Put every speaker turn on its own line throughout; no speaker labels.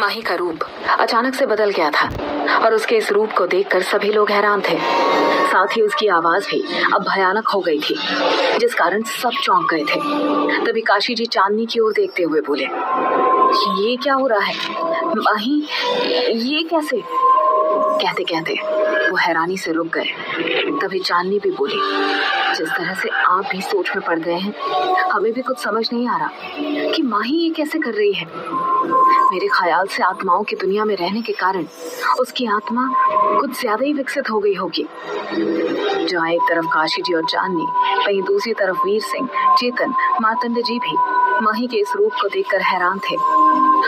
माही का रूप अचानक से बदल गया था और उसके इस रूप को देखकर सभी लोग हैरान थे। साथ ही उसकी आवाज़ भी अब भयानक हो गई थी, जिस कारण सब चौंक गए थे। तभी काशी जी चांदनी की ओर देखते हुए बोले, ये क्या हो रहा है? माही, ये कैसे? कहते कहते वो हैरानी से रुक गए। तभी चांदनी भी बोली, जिस तरह से आप भी सोच में पड़ गए हैं, हमें भी कुछ समझ नहीं आ रहा कि माही ये कैसे कर रही है। मेरे ख्याल से आत्माओं की दुनिया में रहने के कारण उसकी आत्मा कुछ ज़्यादा ही विकसित हो गई होगी। जहाँ एक तरफ़ काशी जी और चांदनी, वहीं दूसरी तरफ़ वीर सिंह, चेतन मातंड जी भी माही के इस रूप को देखकर हैरान थे।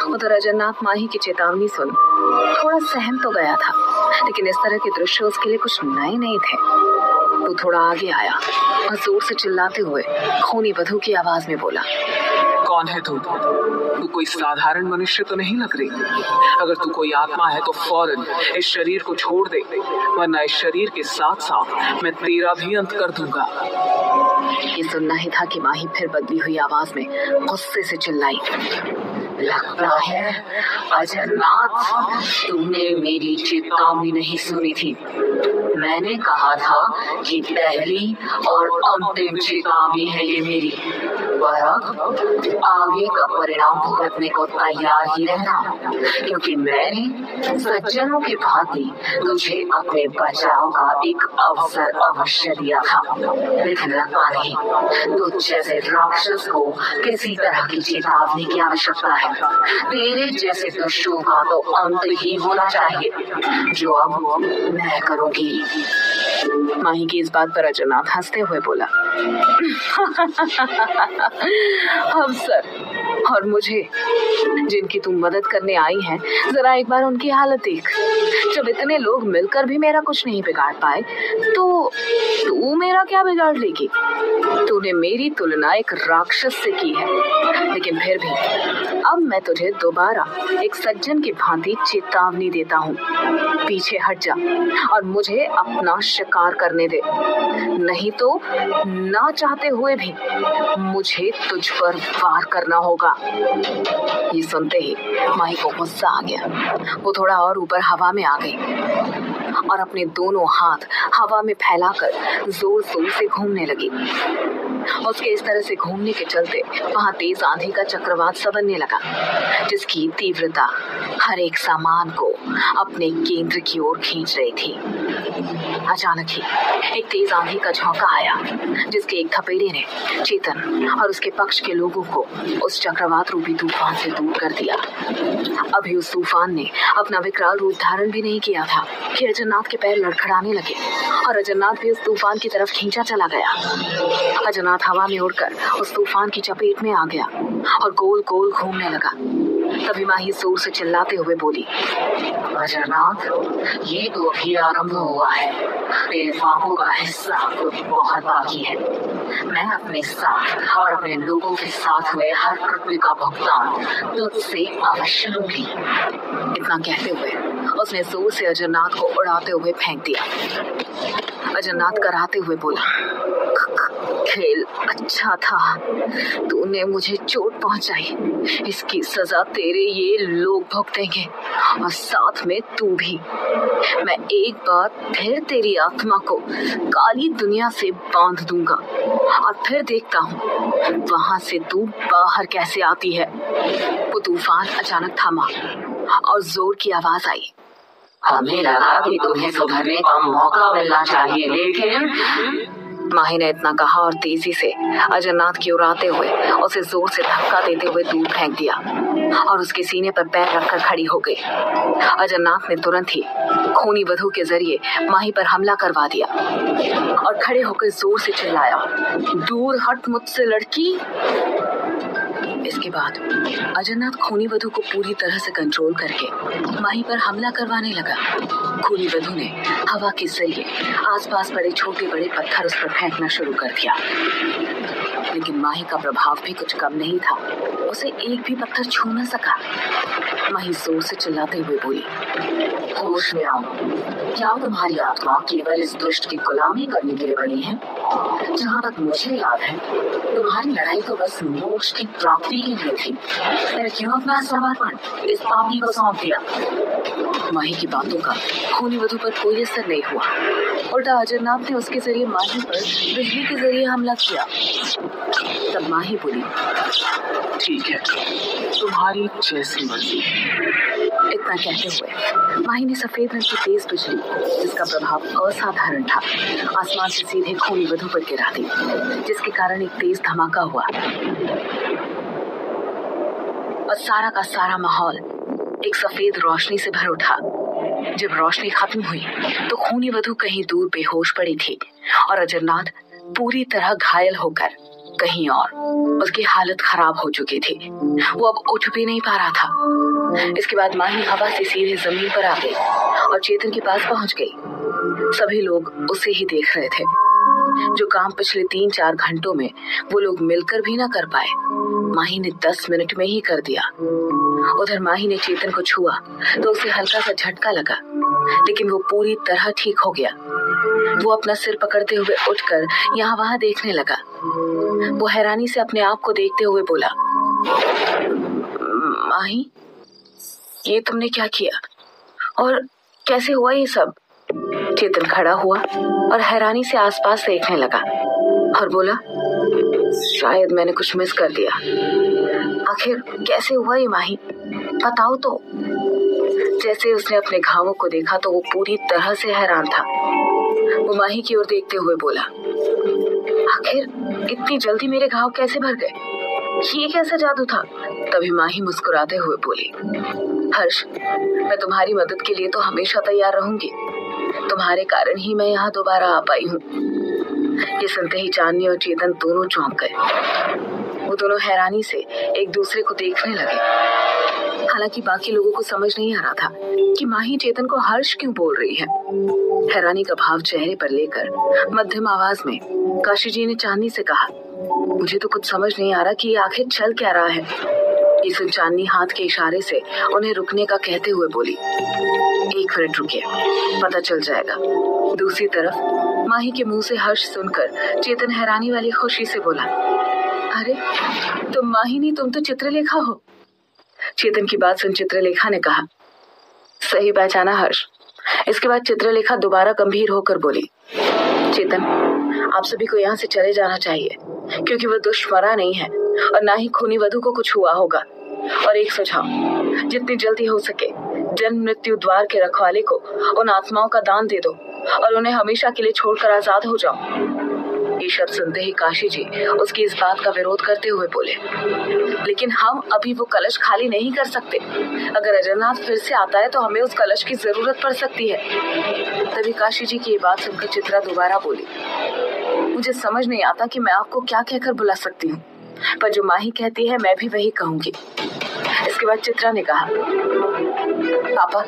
उधर अजरनाथ माही की चेतावनी सुन, थोड़ा सहम तो गया था, लेकिन इस तरह के दृश्य उसके लिए कुछ नए नहीं थे। वो थोड़ा आगे आया और ज़ोर से चिल्लाते हुए खूनी बधू की आवाज़ में बोला,
कौन है तू? तू कोई साधारण मनुष्य तो नहीं लग रही? अगर तू कोई आत्मा है तो फ़ौरन इस शरीर को छोड़ दे, वरना इस शरीर के साथ साथ मैं तेरा भी अंत कर दूँगा।
ये सुनना ही था कि माही फिर बदली हुई आवाज़ में गुस्से से चिल्लाई।
लगता है अजरनाथ तुमने मेरी चेतावनी नहीं सुनी थी। मैंने कहा था कि पहली और अंतिम चेतावनी है ये मेरी। अब आगे का परिणाम भुगतने को तैयार ही रहना। क्योंकि मैंने सज्जनों की भांति तुझे अपने बचाव का एक अवसर अवश्य दिया था। लेकिन लगता नहीं। तुझ जैसे राक्षस को किसी तरह की चेतावनी की आवश्यकता है। तेरे जैसे दुष्टों का तो अंत ही होना चाहिए। जो अब मैं करूँगी।
माही की इस बात पर अजरनाथ हँसते हुए बोला। अब सर, और मुझे, जिनकी तुम मदद करने आई हैं, जरा एक बार उनकी हालत देख। जब इतने लोग मिलकर भी मेरा कुछ नहीं बिगाड़ पाए तो तू मेरा क्या बिगाड़ लेगी? तूने मेरी तुलना एक राक्षस से की है, लेकिन फिर भी अब मैं तुझे दोबारा एक सज्जन की भांति चेतावनी देता हूँ। पीछे हट जा और मुझे अपना शिकार करने दे। नहीं तो ना चाहते हुए भी मुझे तुझ पर वार करना होगा। ये सुनते ही माही को गुस्सा आ गया। वो थोड़ा और ऊपर हवा में आ गई और अपने दोनों हाथ हवा में फैलाकर ज़ोर ज़ोर से घूमने लगी। उसके इस तरह से घूमने के चलते वहाँ तेज आंधी का चक्रवात सा बनने लगा, जिसकी तीव्रता हर एक सामान को अपने केंद्र की ओर खींच रही थी। अचानक ही एक तेज आंधी का झोंका आया, जिसके एक थपेड़े ने चेतन और उसके पक्ष के लोगों को उस चक्रवात रूपी तूफ़ान से दूर कर दिया। अभी उस तूफ़ान ने अपना विकराल रूप धारण भी नहीं किया था कि अजरनाथ के पैर लड़खड़ाने लगे और अजरनाथ भी उस तूफ़ान की तरफ़ खींचा चला गया। अजरनाथ हवा में उड़कर उस तूफ़ान की चपेट में आ गया और गोल गोल घूमने लगा। तभी माही ज़ोर से चिल्लाते हुए बोली
अजरनाथ ये तो अभी आरंभ हुआ है। तेरे पापों का हिस्सा तो बहुत बाकी है। मैं अपने साथ और अपने लोगों के साथ हुए हर कृत्य का भुगतान तुझसे अवश्य लूँगी।
इतना कहते हुए उसने ज़ोर से अजरनाथ को उड़ाते हुए फेंक दिया। अजरनाथ कराते हुए बोला खेल अच्छा था। तूने मुझे चोट पहुंचाई। इसकी सजा तेरे ये लोग भुगतेंगे, और साथ में तू भी। मैं एक बार फिर तेरी आत्मा को काली दुनिया से बाँध दूँगा, और फिर देखता हूँ, वहाँ से तू बाहर कैसे आती है। वो तूफ़ान अचानक थमा, और ज़ोर की आवाज़ आई।
हमें लगा कि तुम्हें सुधरने का मौका मिलना चाहिए, लेकिन
माही ने इतना कहा और तेज़ी से अजरनाथ की ओर आते हुए उसे ज़ोर से धक्का देते हुए दूर फेंक दिया और उसके सीने पर पैर रखकर खड़ी हो गई। अजरनाथ ने तुरंत ही खूनी वधु के ज़रिए माही पर हमला करवा दिया और खड़े होकर ज़ोर से चिल्लाया, दूर हट मुझसे, लड़की! इसके बाद अजरनाथ खूनी वधु को पूरी तरह से कंट्रोल करके माही पर हमला करवाने लगा। खूनी वधु ने हवा के ज़रिए आसपास पड़े छोटे बड़े पत्थर उस पर फेंकना शुरू कर दिया। लेकिन माही का प्रभाव भी कुछ कम नहीं था। उसे एक भी पत्थर छू न सका। माही ज़ोर से चिल्लाते हुए बोली,
होश में आओ। क्या तुम्हारी आत्मा केवल इस दुष्ट की गुलामी करने के लिए बनी है? जहाँ तक मुझे याद है, तुम्हारी लड़ाई तो बस मोक्ष की प्राप्ति के लिए थी। फिर क्यों अपना समर्पण इस पापी को सौंप दिया?
माही की बातों का खूनी वधु पर कोई असर नहीं हुआ। उल्टा अजरनाथ ने उसके ज़रिए माही पर बिजली के ज़रिए हमला किया। तब माही बोली।
ठीक है, तुम्हारी जैसी मर्ज़ी।
इतना कहते हुए, माही ने सफ़ेद रंग की तेज बिजली, जिसका प्रभाव असाधारण था, आसमान से सीधे खूनी वधु पर गिरा दी, जिसके कारण एक तेज धमाका हुआ। और सारा का सारा माहौल एक सफ़ेद रोशनी से भर उठा। जब रोशनी खत्म हुई तो खूनी वधु कहीं दूर बेहोश पड़ी थी, और अजरनाथ पूरी तरह घायल होकर कहीं और। उसकी हालत खराब हो चुकी थी। वो अब उठ भी नहीं पा रहा था। इसके बाद माही हवा से सीधे ज़मीन पर आ गई और चेतन के पास पहुँच गई। सभी लोग उसे ही देख रहे थे। जो काम पिछले तीन चार घंटों में वो लोग मिलकर भी ना कर पाए, माही ने दस मिनट में ही कर दिया। उधर माही ने चेतन को छुआ तो उसे हल्का सा झटका लगा, लेकिन वो पूरी तरह ठीक हो गया। वो अपना सिर पकड़ते हुए उठकर यहाँ वहाँ देखने लगा। वो हैरानी से अपने आप को देखते हुए बोला, माही, ये तुमने क्या किया? और कैसे हुआ ये सब? चेतन खड़ा हुआ और हैरानी से आसपास देखने लगा और बोला, शायद मैंने कुछ मिस कर दिया। आखिर कैसे हुआ ये माही? बताओ तो। जैसे उसने अपने घावों को देखा तो वो पूरी तरह से हैरान था। वो माही की ओर देखते हुए बोला, आखिर इतनी जल्दी मेरे घाव कैसे भर गए? ये कैसा जादू था? तभी माही मुस्कुराते हुए बोली, हर्ष, मैं तुम्हारी मदद के लिए तो हमेशा तैयार रहूँगी। तुम्हारे कारण ही मैं यहाँ दोबारा आ पाई हूँ। ये सुनते ही चांदनी और चेतन दोनों चौंक गए। वो दोनों हैरानी से एक दूसरे को देखने लगे। हालाँकि बाकी लोगों को समझ नहीं आ रहा था कि माही चेतन को हर्ष क्यों बोल रही है। हैरानी का भाव चेहरे पर लेकर मध्यम आवाज़ में, काशी जी ने चांदनी से कहा, मुझे तो कुछ समझ नहीं आ रहा कि ये आखिर चल क्या रहा है। सुन चांदनी हाथ के इशारे से उन्हें रुकने का कहते हुए बोली, एक मिनट रुकिए, पता चल जाएगा। दूसरी तरफ़, माही के मुँह से हर्ष सुनकर चेतन हैरानी वाली खुशी से बोला, अरे तुम माही नहीं तुम तो चित्रलेखा हो? चेतन की बात सुन चित्रलेखा ने कहा, सही पहचाना हर्ष इसके बाद चित्रलेखा दोबारा गंभीर होकर बोली, चेतन, आप सभी को यहाँ से चले जाना चाहिए, क्योंकि वह दुष्ट मरा नहीं है और ना ही खूनी वधु को कुछ हुआ होगा। और एक सुझाव, जितनी जल्दी हो सके, जन्म, मृत्यु, द्वार के रखवाले को उन आत्माओं का दान दे दो और उन्हें हमेशा के लिए छोड़कर आज़ाद हो जाओ। ये शब्द सुनते ही काशी जी उसकी इस बात का विरोध करते हुए बोले, लेकिन हम अभी वो कलश खाली नहीं कर सकते। अगर अजरनाथ फिर से आता है तो हमें उस कलश की ज़रूरत पड़ सकती है। तभी काशी जी की ये बात सुनकर चित्रा दोबारा बोली, मुझे समझ नहीं आता कि मैं आपको क्या कहकर बुला सकती हूँ, पर जो माही कहती है, मैं भी वही कहूँगी। इसके बाद चित्रा ने कहा, पापा,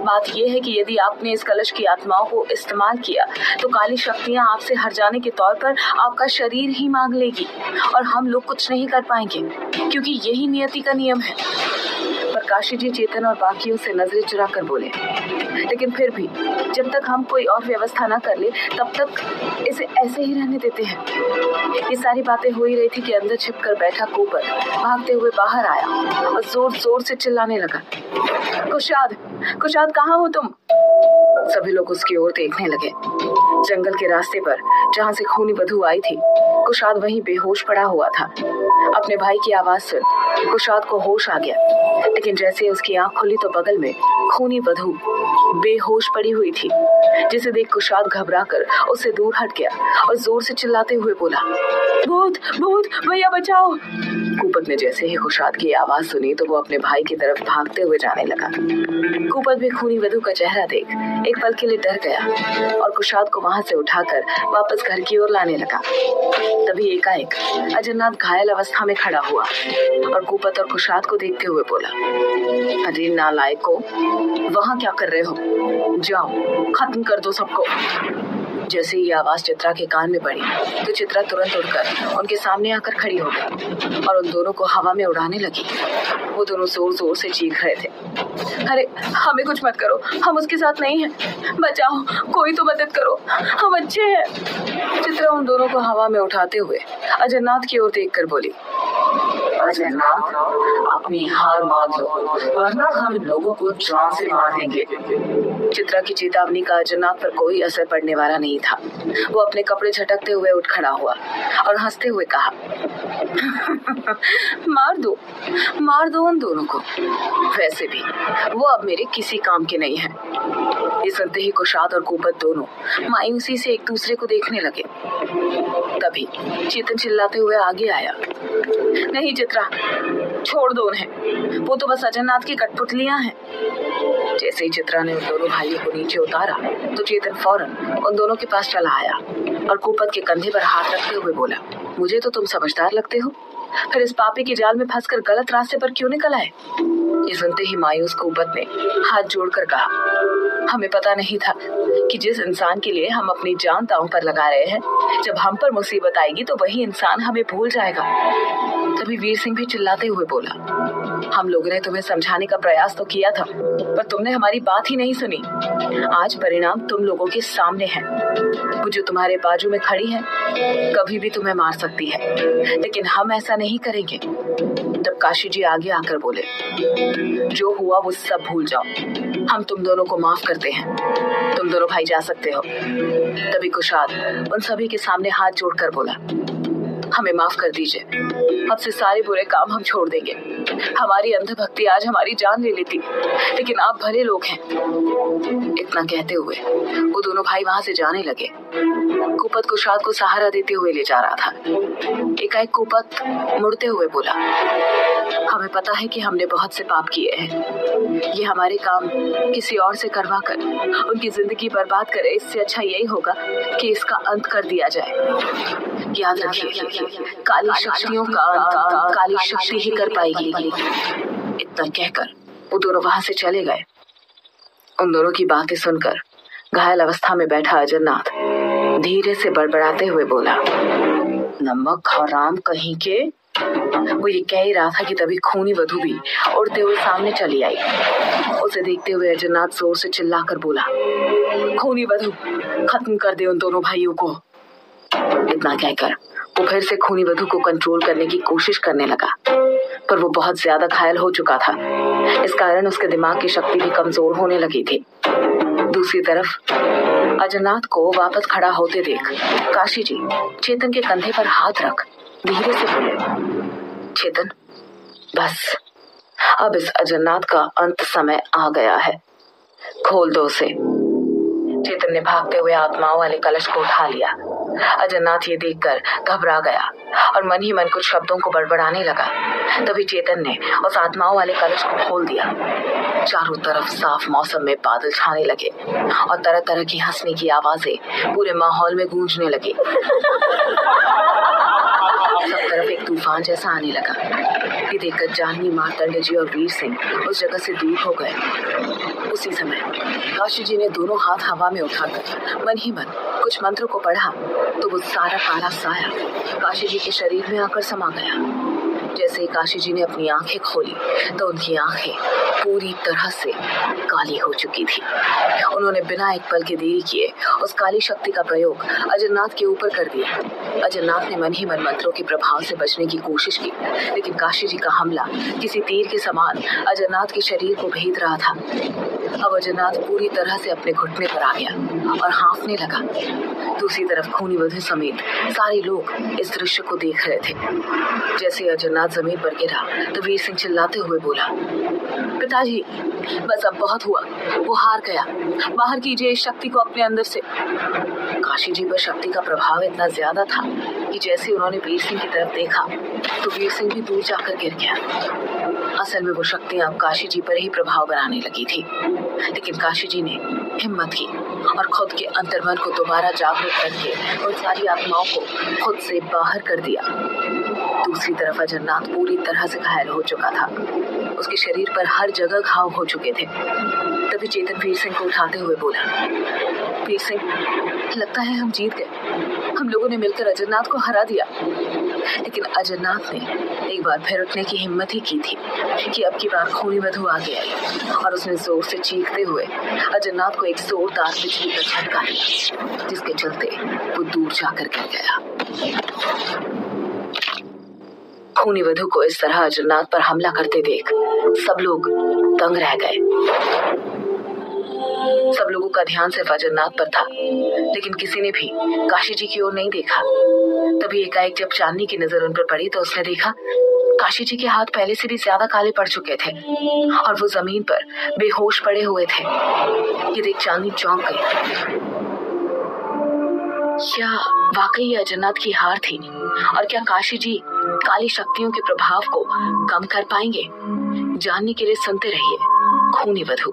बात यह है कि यदि आपने इस कलश की आत्माओं को इस्तेमाल किया तो काली शक्तियाँ आपसे हर जाने के तौर पर आपका शरीर ही मांग लेगी और हम लोग कुछ नहीं कर पाएँगे, क्योंकि यही नियति का नियम है। काशी जी चेतन और बाकियों से नज़रें चुरा कर बोले, लेकिन फिर भी, जब तक हम कोई और व्यवस्था ना कर ले, तब तक इसे ऐसे ही रहने देते हैं। ये सारी बातें हो ही रही थी कि अंदर छिप कर बैठा कोपर भागते हुए बाहर आया और ज़ोर ज़ोर से चिल्लाने लगा, कुशाद कुशाद, कहाँ हो तुम? सभी लोग उसकी ओर देखने लगे। जंगल के रास्ते पर, जहाँ से खूनी वधु आई थी, कुशाद वहीं बेहोश पड़ा हुआ था। अपने भाई की आवाज़ सुन। कुशाद को होश आ गया। लेकिन जैसे उसकी आँख खुली तो बगल में खूनी वधु बेहोश पड़ी हुई थी, जिसे देख कुशाद घबरा कर उससे दूर हट गया और ज़ोर से चिल्लाते हुए बोला, भूत भूत, भैया बचाओ! कुपत ने जैसे ही कुशाद की आवाज़ सुनी तो वो अपने भाई की तरफ़ भागते हुए जाने लगा। कुपत भी खूनी वधु का चेहरा देख एक पल के लिए डर गया और कुशाद को वहाँ से उठाकर वापस घर की ओर लाने लगा। तभी एकाएक अजरनाथ घायल अवस्था में खड़ा हुआ और कुपत और कुशाद को देखते हुए बोला, अरे नालायको वहाँ क्या कर रहे हो? जाओ, खत्म कर दो सबको। जैसे ही आवाज़ चित्रा के कान में पड़ी तो चित्रा तुरंत उड़कर उनके सामने आकर खड़ी हो गई और उन दोनों को हवा में उड़ाने लगी। वो दोनों ज़ोर ज़ोर से चीख रहे थे। अरे, हमें कुछ मत करो, हम उसके साथ नहीं हैं। बचाओ, कोई तो मदद करो, हम अच्छे हैं। चित्रा उन दोनों को हवा में उठाते हुए अजरनाथ की ओर देखकर बोली
अजरनाथ अपनी हार मान लो। वरना हम लोगों को जान से मार देंगे।
चित्रा की चेतावनी का अजरनाथ पर कोई असर पड़ने वाला नहीं था। वो अपने कपड़े झटकते हुए उठ खड़ा हुआ और हँसते हुए कहा, मार दो मार दो उन दोनों को। वैसे भी वो अब मेरे किसी काम के नहीं है। ये सुनते ही कुशाद और कुपत दोनों मायूसी से एक दूसरे को देखने लगे। तभी चेतन चिल्लाते हुए आगे आया। नहीं, चित्रा, छोड़ दो उन्हें। वो तो बस अजरनाथ की कठपुतलियाँ हैं। जैसे ही चित्रा ने उन दोनों भाइयों को नीचे उतारा तो चेतन फ़ौरन उन दोनों के पास चला आया और कुपत के कंधे पर हाथ रखते हुए बोला, मुझे तो तुम समझदार लगते हो। फिर इस पापी की जाल में फंसकर गलत रास्ते पर क्यों निकल आए? ये सुनते ही मायूस कुबत ने हाथ जोड़कर कहा, हमें पता नहीं था कि जिस इंसान के लिए हम अपनी जान दांव पर लगा रहे हैं, जब हम पर मुसीबत आएगी तो वही इंसान हमें भूल जाएगा। तभी वीर सिंह भी चिल्लाते हुए बोला, हम लोगों ने तुम्हें समझाने का प्रयास तो किया था, पर तुमने हमारी बात ही नहीं सुनी। आज परिणाम तुम लोगों के सामने है। वो जो तुम्हारे बाजू में खड़ी है, कभी भी तुम्हें मार सकती है, लेकिन हम ऐसा नहीं करेंगे। तब काशी जी आगे आकर बोले, जो हुआ वो सब भूल जाओ। हम तुम दोनों को माफ़ करते हैं। तुम दोनों भाई जा सकते हो। तभी कुशाद उन सभी के सामने हाथ जोड़कर बोला हमें माफ़ कर दीजिए। अब से सारे बुरे काम हम छोड़ देंगे। हमारी अंधभक्ति आज हमारी जान ले लेती। लेकिन आप भले लोग हैं। इतना कहते हुए, वो दोनों भाई वहाँ से जाने लगे। कुपत कुशाद को सहारा देते हुए ले जा रहा था। एकाएक कुपत मुड़ते हुए बोला हमें पता है कि हमने बहुत से पाप किए हैं। ये हमारे काम किसी और से करवा कर, उनकी ज़िंदगी बर्बाद करे, इससे अच्छा यही होगा कि इसका अंत कर दिया जाए। याद रखिए, काली शक्तियों का काली शक्ति ही कर पाएगी। इतना कहकर, वो दोनों वहाँ से चले गए। उन दोनों की बातें सुनकर, घायल अवस्था में बैठा अजरनाथ धीरे से बड़बड़ाते हुए बोला, नमक हराम कहीं के वो ये कह ही रहा था कि तभी खूनी वधु भी उड़ते हुए सामने चली आई। उसे देखते हुए अजरनाथ ज़ोर से चिल्लाकर बोला, खूनी वधु, खत्म कर दे उन दोनों भाइयों को। इतना कहकर, वो फिर से खूनी वधु को कंट्रोल करने की कोशिश करने लगा। पर वो बहुत ज़्यादा घायल हो चुका था। इस कारण उसके दिमाग की शक्ति भी कमज़ोर होने लगी थी। दूसरी तरफ़, अजरनाथ को वापस खड़ा होते देख, काशी जी, चेतन के कंधे पर हाथ रख, धीरे से बोले चेतन बस अब इस अजरनाथ का अंत समय आ गया है। खोल दो उसे। चेतन ने भागते हुए आत्माओं वाले कलश को उठा लिया। अजरनाथ ये देखकर घबरा गया और मन ही मन कुछ शब्दों को बड़बड़ाने लगा। तभी चेतन ने उस आत्माओं वाले कलश को खोल दिया। चारों तरफ़ साफ़ मौसम में बादल छाने लगे और तरह तरह की हंसने की आवाज़ें पूरे माहौल में गूंजने लगी। सब तरफ़ एक तूफ़ान जैसा आने लगा। ये देखकर जानवी मारतंड जी और वीर सिंह उस जगह से दूर हो गए। उसी समय काशी जी ने दोनों हाथ हवा में उठाकर मन ही मन कुछ मंत्र को पढ़ा तो वो सारा काला साया काशी जी के शरीर में आकर समा गया। जैसे ही काशी जी ने अपनी आँखें खोली तो उनकी आँखें पूरी तरह से काली हो चुकी थी। उन्होंने बिना एक पल के देरी किए उस काली शक्ति का प्रयोग अजरनाथ के ऊपर कर दिया। अजरनाथ ने मन ही मन मंत्रों के प्रभाव से बचने की कोशिश की, लेकिन काशी जी का हमला किसी तीर के समान अजरनाथ के शरीर को भेद रहा था। अब अजरनाथ पूरी तरह से अपने घुटने पर आ गया और हाँफने लगा। दूसरी तरफ़ खूनी वधु समेत सारे लोग इस दृश्य को देख रहे थे। जैसे अजरनाथ ज़मीन पर गिरा तो वीर सिंह चिल्लाते हुए बोला, पिताजी, बस अब बहुत हुआ। वो हार गया। बाहर कीजिए इस शक्ति को अपने अंदर से। काशी जी पर शक्ति का प्रभाव इतना ज़्यादा था कि जैसे उन्होंने वीर सिंह की तरफ़ देखा तो वीर सिंह भी दूर जाकर गिर गया। असल में वो शक्ति अब काशी जी पर ही प्रभाव बनाने लगी थी। लेकिन काशी जी ने हिम्मत की और खुद के अंतर्मन को दोबारा जागरूक करके उन सारी आत्माओं को खुद से बाहर कर दिया। दूसरी तरफ़ अजरनाथ पूरी तरह से घायल हो चुका था। उसके शरीर पर हर जगह घाव हो चुके थे। तभी चेतन वीर सिंह को उठाते हुए बोला, वीर सिंह, लगता है हम जीत गए। हम लोगों ने मिलकर अजरनाथ को हरा दिया। लेकिन अजरनाथ ने एक बार फिर उठने की हिम्मत ही की थी कि अब की बार खूनी वधु आगे आई और उसने ज़ोर से चीखते हुए अजरनाथ को एक जोरदार बिजली का झटका दिया जिसके चलते वो दूर जाकर गिर गया। खूनी वधु को इस तरह अजरनाथ पर हमला करते देख सब लोग दंग रह गए। लोगों का ध्यान सिर्फ़ अजरनाथ पर था, लेकिन किसी ने भी काशी जी की ओर नहीं देखा। तभी एकाएक जब चांदनी की नज़र उन पर पड़ी तो उसने देखा, काशी जी के हाथ पहले से भी ज़्यादा काले पड़ चुके थे और वो ज़मीन पर बेहोश पड़े हुए थे। ये देख चांदनी चौंक गई। क्या वाकई अजरनाथ की हार थी? और क्या काशी जी काली शक्तियों के प्रभाव को कम कर पाएँगे? जानने के लिए सुनते रहिए, खूनी वधु।